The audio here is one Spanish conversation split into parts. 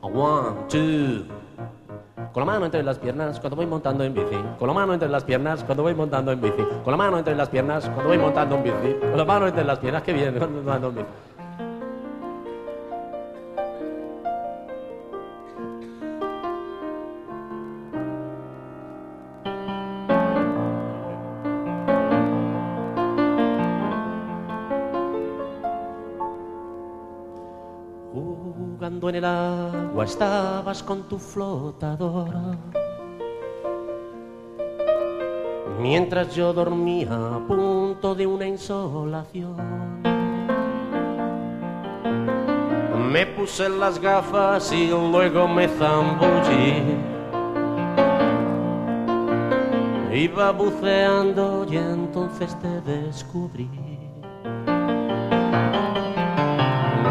One, two. Con la mano entre las piernas cuando voy montando en bici. Con la mano entre las piernas cuando voy montando en bici. Con la mano entre las piernas cuando voy montando en bici. Con la mano entre las piernas, que cuando montando en bici. Jugando en el agua estabas con tu flotador. Mientras yo dormía a punto de una insolación. Me puse las gafas y luego me zambullí. Iba buceando y entonces te descubrí.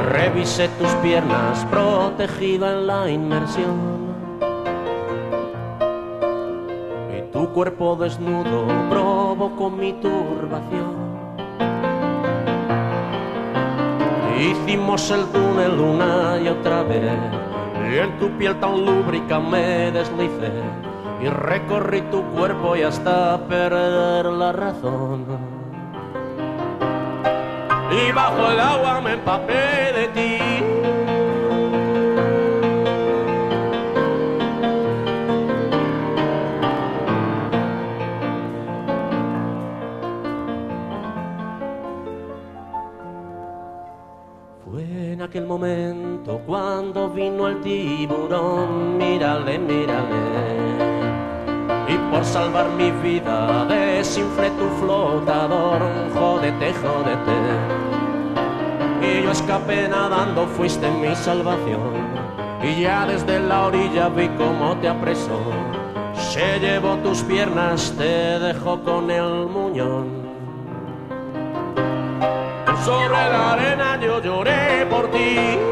Revisé tus piernas protegida en la inmersión. Y tu cuerpo desnudo provocó mi turbación. Hicimos el túnel una y otra vez. Y en tu piel tan lúbrica me deslicé. Y recorrí tu cuerpo y hasta perder la razón y bajo el agua me empapé Fue en aquel momento cuando vino el tiburón, mírale, mírale. Y por salvar mi vida desinflé tu flotador, jódete, jódete. Y yo escapé nadando, fuiste mi salvación. Y ya desde la orilla vi cómo te apresó. Se llevó tus piernas, te dejó con el muñón. Sobre la arena yo lloré perdido.